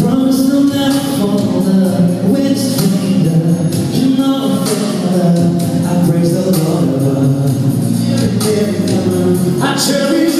Promise no matter for the wind's that you know, finger. I cherish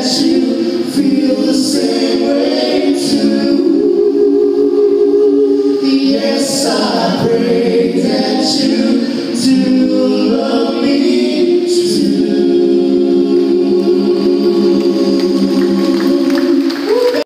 ti.